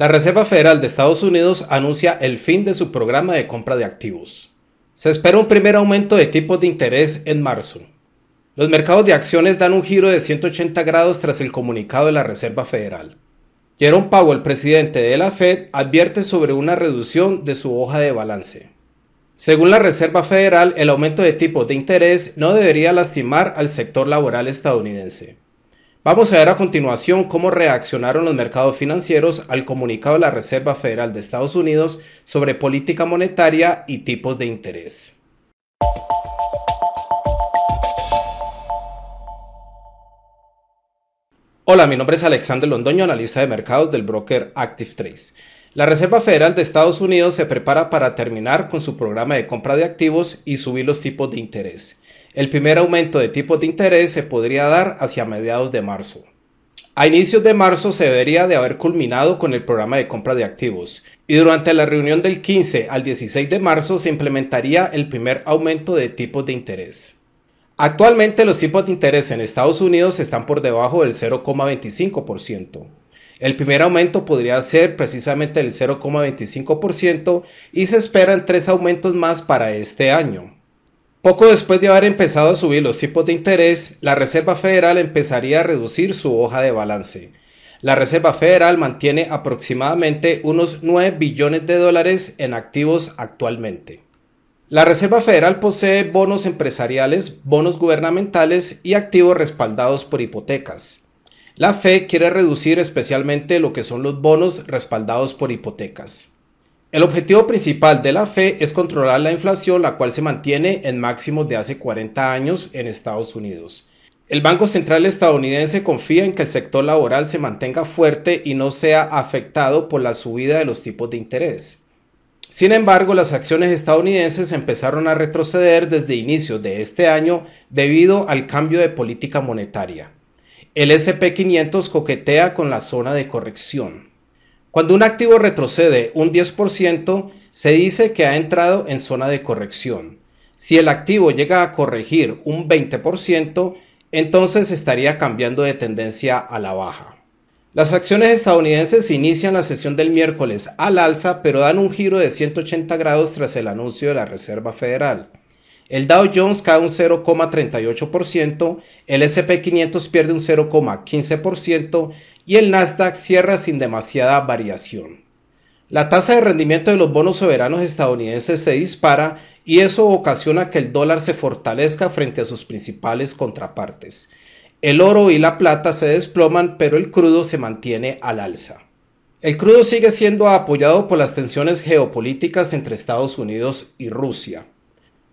La Reserva Federal de Estados Unidos anuncia el fin de su programa de compra de activos. Se espera un primer aumento de tipos de interés en marzo. Los mercados de acciones dan un giro de 180 grados tras el comunicado de la Reserva Federal. Jerome Powell, presidente de la Fed, advierte sobre una reducción de su hoja de balance. Según la Reserva Federal, el aumento de tipos de interés no debería lastimar al sector laboral estadounidense. Vamos a ver a continuación cómo reaccionaron los mercados financieros al comunicado de la Reserva Federal de Estados Unidos sobre política monetaria y tipos de interés. Hola, mi nombre es Alexander Londoño, analista de mercados del broker Active Trace. La Reserva Federal de Estados Unidos se prepara para terminar con su programa de compra de activos y subir los tipos de interés. El primer aumento de tipos de interés se podría dar hacia mediados de marzo. A inicios de marzo se debería de haber culminado con el programa de compra de activos y durante la reunión del 15 al 16 de marzo se implementaría el primer aumento de tipos de interés. Actualmente los tipos de interés en Estados Unidos están por debajo del 0,25%. El primer aumento podría ser precisamente el 0,25% y se esperan tres aumentos más para este año. Poco después de haber empezado a subir los tipos de interés, la Reserva Federal empezaría a reducir su hoja de balance. La Reserva Federal mantiene aproximadamente unos 9 billones de dólares en activos actualmente. La Reserva Federal posee bonos empresariales, bonos gubernamentales y activos respaldados por hipotecas. La FE quiere reducir especialmente lo que son los bonos respaldados por hipotecas. El objetivo principal de la FE es controlar la inflación, la cual se mantiene en máximos de hace 40 años en Estados Unidos. El Banco Central estadounidense confía en que el sector laboral se mantenga fuerte y no sea afectado por la subida de los tipos de interés. Sin embargo, las acciones estadounidenses empezaron a retroceder desde inicios de este año debido al cambio de política monetaria. El SP500 coquetea con la zona de corrección. Cuando un activo retrocede un 10%, se dice que ha entrado en zona de corrección. Si el activo llega a corregir un 20%, entonces estaría cambiando de tendencia a la baja. Las acciones estadounidenses inician la sesión del miércoles al alza, pero dan un giro de 180 grados tras el anuncio de la Reserva Federal. El Dow Jones cae un 0,38%, el SP500 pierde un 0,15% y el Nasdaq cierra sin demasiada variación. La tasa de rendimiento de los bonos soberanos estadounidenses se dispara y eso ocasiona que el dólar se fortalezca frente a sus principales contrapartes. El oro y la plata se desploman, pero el crudo se mantiene al alza. El crudo sigue siendo apoyado por las tensiones geopolíticas entre Estados Unidos y Rusia.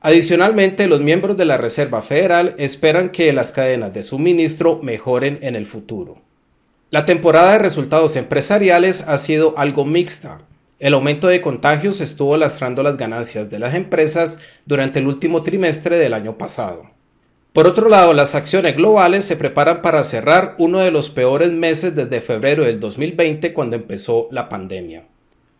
Adicionalmente, los miembros de la Reserva Federal esperan que las cadenas de suministro mejoren en el futuro. La temporada de resultados empresariales ha sido algo mixta. El aumento de contagios estuvo lastrando las ganancias de las empresas durante el último trimestre del año pasado. Por otro lado, las acciones globales se preparan para cerrar uno de los peores meses desde febrero del 2020 cuando empezó la pandemia.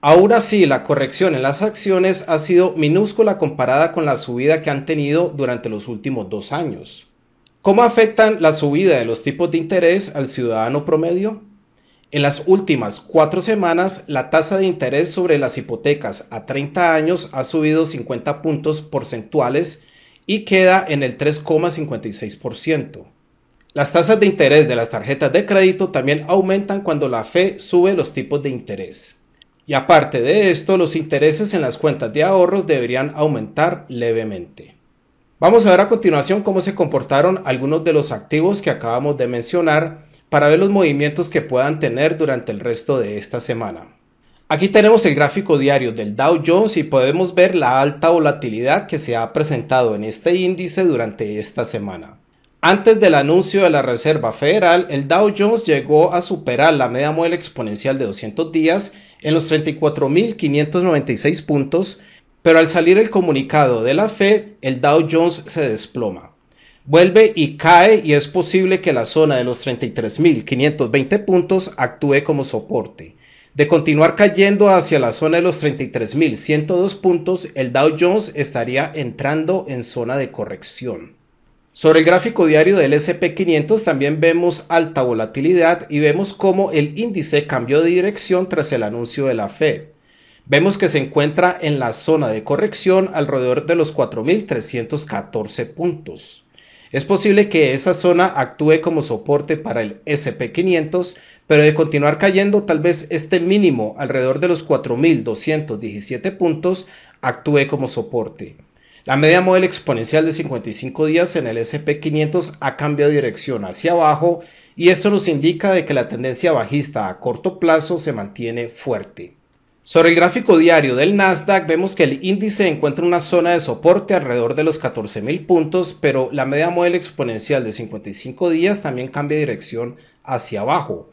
Aún así, la corrección en las acciones ha sido minúscula comparada con la subida que han tenido durante los últimos dos años. ¿Cómo afectan la subida de los tipos de interés al ciudadano promedio? En las últimas cuatro semanas, la tasa de interés sobre las hipotecas a 30 años ha subido 50 puntos porcentuales y queda en el 3,56%. Las tasas de interés de las tarjetas de crédito también aumentan cuando la FE sube los tipos de interés. Y aparte de esto, los intereses en las cuentas de ahorros deberían aumentar levemente. Vamos a ver a continuación cómo se comportaron algunos de los activos que acabamos de mencionar para ver los movimientos que puedan tener durante el resto de esta semana. Aquí tenemos el gráfico diario del Dow Jones y podemos ver la alta volatilidad que se ha presentado en este índice durante esta semana. Antes del anuncio de la Reserva Federal, el Dow Jones llegó a superar la media móvil exponencial de 200 días en los 34.596 puntos pero al salir el comunicado de la Fed, el Dow Jones se desploma. Vuelve y cae y es posible que la zona de los 33.520 puntos actúe como soporte. De continuar cayendo hacia la zona de los 33.102 puntos, el Dow Jones estaría entrando en zona de corrección. Sobre el gráfico diario del SP500 también vemos alta volatilidad y vemos cómo el índice cambió de dirección tras el anuncio de la Fed. Vemos que se encuentra en la zona de corrección alrededor de los 4.314 puntos. Es posible que esa zona actúe como soporte para el SP500, pero de continuar cayendo tal vez este mínimo alrededor de los 4.217 puntos actúe como soporte. La media móvil exponencial de 55 días en el SP500 ha cambiado de dirección hacia abajo y esto nos indica de que la tendencia bajista a corto plazo se mantiene fuerte. Sobre el gráfico diario del Nasdaq vemos que el índice encuentra una zona de soporte alrededor de los 14.000 puntos, pero la media móvil exponencial de 55 días también cambia de dirección hacia abajo.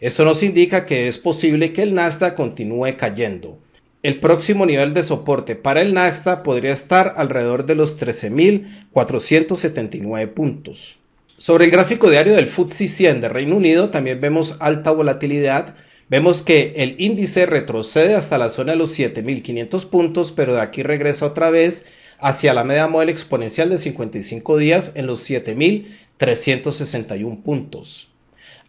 Esto nos indica que es posible que el Nasdaq continúe cayendo. El próximo nivel de soporte para el Nasdaq podría estar alrededor de los 13.479 puntos. Sobre el gráfico diario del FTSE 100 de Reino Unido también vemos alta volatilidad. Vemos que el índice retrocede hasta la zona de los 7.500 puntos, pero de aquí regresa otra vez hacia la media móvil exponencial de 55 días en los 7.361 puntos.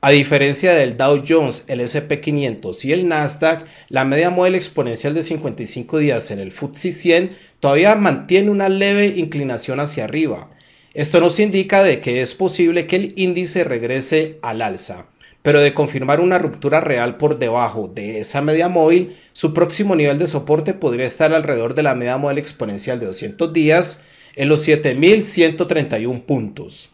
A diferencia del Dow Jones, el SP500 y el Nasdaq, la media móvil exponencial de 55 días en el FTSE 100 todavía mantiene una leve inclinación hacia arriba. Esto nos indica de que es posible que el índice regrese al alza, pero de confirmar una ruptura real por debajo de esa media móvil, su próximo nivel de soporte podría estar alrededor de la media móvil exponencial de 200 días en los 7131 puntos.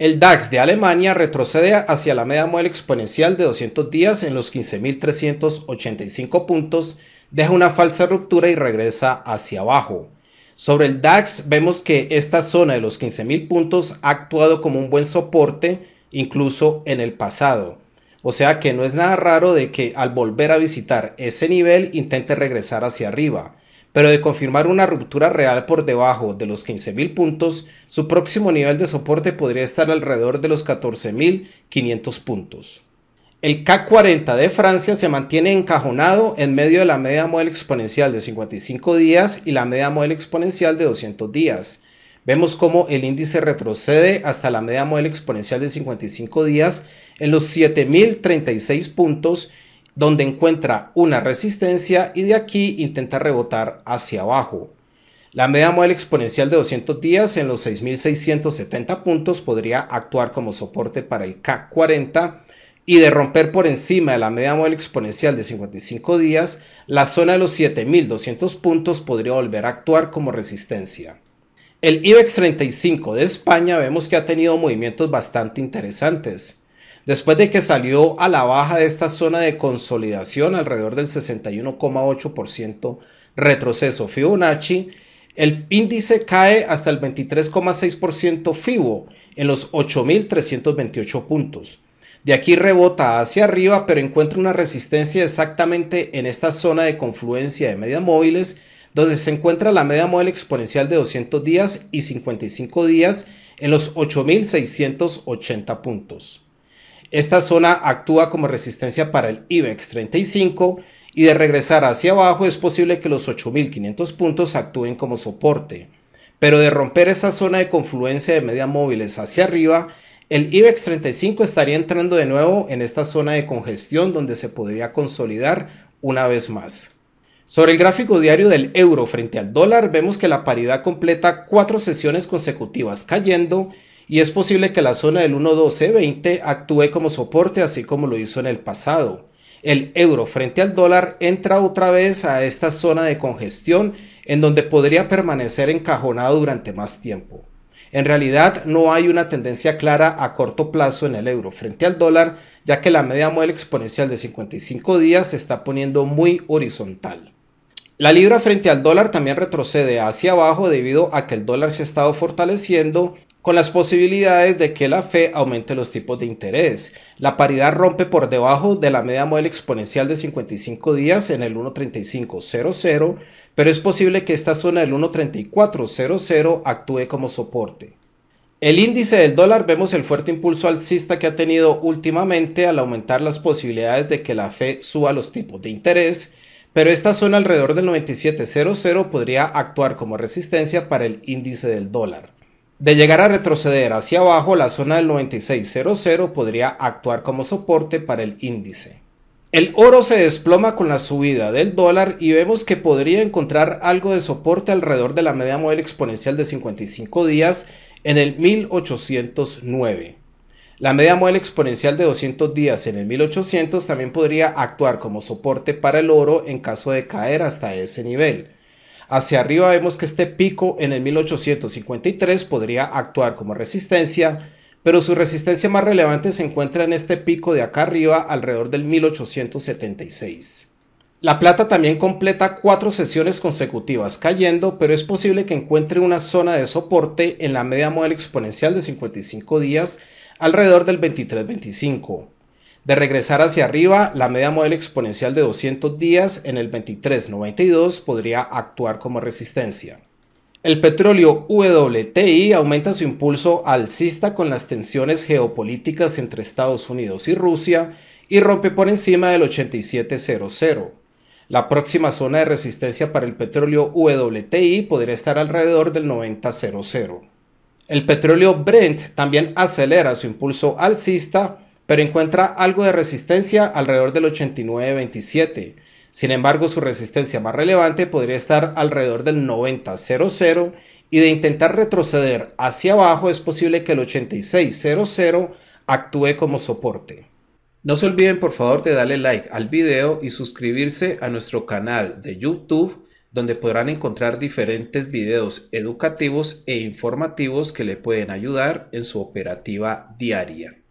El DAX de Alemania retrocede hacia la media móvil exponencial de 200 días en los 15.385 puntos, deja una falsa ruptura y regresa hacia abajo. Sobre el DAX vemos que esta zona de los 15.000 puntos ha actuado como un buen soporte incluso en el pasado. O sea que no es nada raro de que al volver a visitar ese nivel intente regresar hacia arriba pero de confirmar una ruptura real por debajo de los 15.000 puntos, su próximo nivel de soporte podría estar alrededor de los 14.500 puntos. El CAC 40 de Francia se mantiene encajonado en medio de la media móvil exponencial de 55 días y la media móvil exponencial de 200 días. Vemos cómo el índice retrocede hasta la media móvil exponencial de 55 días en los 7.036 puntos donde encuentra una resistencia y de aquí intenta rebotar hacia abajo. La media móvil exponencial de 200 días en los 6.670 puntos podría actuar como soporte para el CAC 40 y de romper por encima de la media móvil exponencial de 55 días, la zona de los 7.200 puntos podría volver a actuar como resistencia. El IBEX 35 de España vemos que ha tenido movimientos bastante interesantes. Después de que salió a la baja de esta zona de consolidación alrededor del 61,8% retroceso Fibonacci, el índice cae hasta el 23,6% FIBO en los 8.328 puntos. De aquí rebota hacia arriba, pero encuentra una resistencia exactamente en esta zona de confluencia de medias móviles, donde se encuentra la media móvil exponencial de 200 días y 55 días en los 8.680 puntos. Esta zona actúa como resistencia para el IBEX 35 y de regresar hacia abajo es posible que los 8.500 puntos actúen como soporte. Pero de romper esa zona de confluencia de media móviles hacia arriba, el IBEX 35 estaría entrando de nuevo en esta zona de congestión donde se podría consolidar una vez más. Sobre el gráfico diario del euro frente al dólar vemos que la paridad completa cuatro sesiones consecutivas cayendo y es posible que la zona del 1.1220 actúe como soporte así como lo hizo en el pasado. El euro frente al dólar entra otra vez a esta zona de congestión en donde podría permanecer encajonado durante más tiempo. En realidad no hay una tendencia clara a corto plazo en el euro frente al dólar, ya que la media móvil exponencial de 55 días se está poniendo muy horizontal. La libra frente al dólar también retrocede hacia abajo debido a que el dólar se ha estado fortaleciendo con las posibilidades de que la fe aumente los tipos de interés. La paridad rompe por debajo de la media móvil exponencial de 55 días en el 1.3500, pero es posible que esta zona del 1.3400 actúe como soporte. El índice del dólar vemos el fuerte impulso alcista que ha tenido últimamente al aumentar las posibilidades de que la fe suba los tipos de interés, pero esta zona alrededor del 9700 podría actuar como resistencia para el índice del dólar. De llegar a retroceder hacia abajo, la zona del 9600 podría actuar como soporte para el índice. El oro se desploma con la subida del dólar y vemos que podría encontrar algo de soporte alrededor de la media móvil exponencial de 55 días en el 1809. La media móvil exponencial de 200 días en el 1800 también podría actuar como soporte para el oro en caso de caer hasta ese nivel. Hacia arriba vemos que este pico en el 1853 podría actuar como resistencia pero su resistencia más relevante se encuentra en este pico de acá arriba alrededor del 1876. La plata también completa cuatro sesiones consecutivas cayendo, pero es posible que encuentre una zona de soporte en la media móvil exponencial de 55 días alrededor del 23.25. De regresar hacia arriba, la media móvil exponencial de 200 días en el 23.92 podría actuar como resistencia. El petróleo WTI aumenta su impulso alcista con las tensiones geopolíticas entre Estados Unidos y Rusia y rompe por encima del 87.00. La próxima zona de resistencia para el petróleo WTI podría estar alrededor del 90.00. El petróleo Brent también acelera su impulso alcista, pero encuentra algo de resistencia alrededor del 89.27 sin embargo, su resistencia más relevante podría estar alrededor del 90.00 y de intentar retroceder hacia abajo es posible que el 86.00 actúe como soporte. No se olviden por favor de darle like al video y suscribirse a nuestro canal de YouTube donde podrán encontrar diferentes videos educativos e informativos que le pueden ayudar en su operativa diaria.